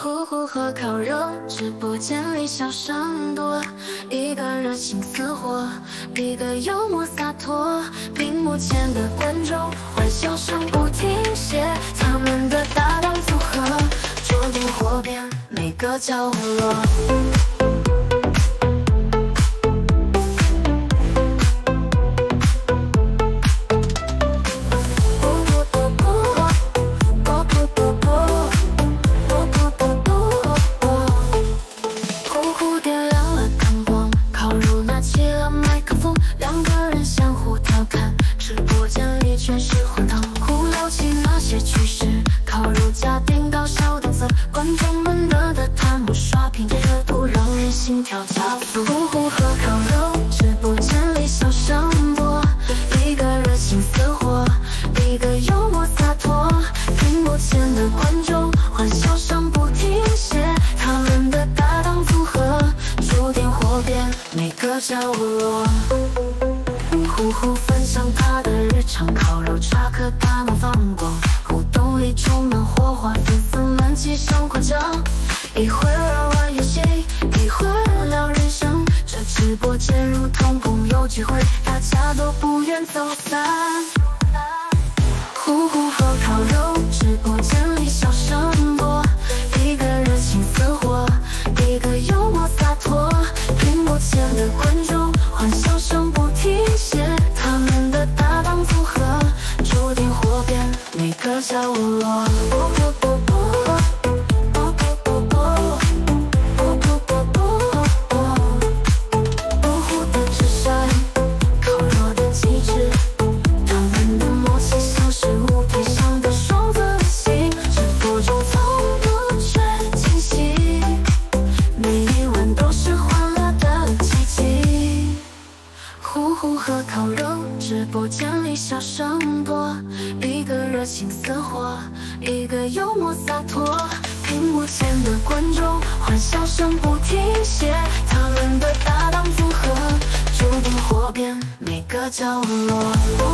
呼呼和烤肉，直播间里笑声多，一个热情似火，一个幽默洒脱，屏幕前的观众欢笑声不停歇，他们的搭档组合，注定火遍每个角落。相互调侃直播间里全是荒唐忽聊起那些趣事烤肉加点搞笑段色观众们乐得弹幕刷屏这热度让人心跳加速。呼呼和烤肉直播间里笑声多一个热情似火一个幽默洒脱。屏幕前的观众欢笑声不停歇他们的搭档组合注定火遍每个角落。呼呼分享他的日常，烤肉插科大闹放光，互动里充满火花，粉丝们齐声夸奖，一会儿玩游戏。一会儿聊人生，这直播间如同朋友聚会，大家都不愿走散。呼呼遍每个角落。和烤肉，直播间里笑声多，一个热情似火，一个幽默洒脱，屏幕前的观众欢笑声不停歇，他们的搭档组合注定火遍每个角落。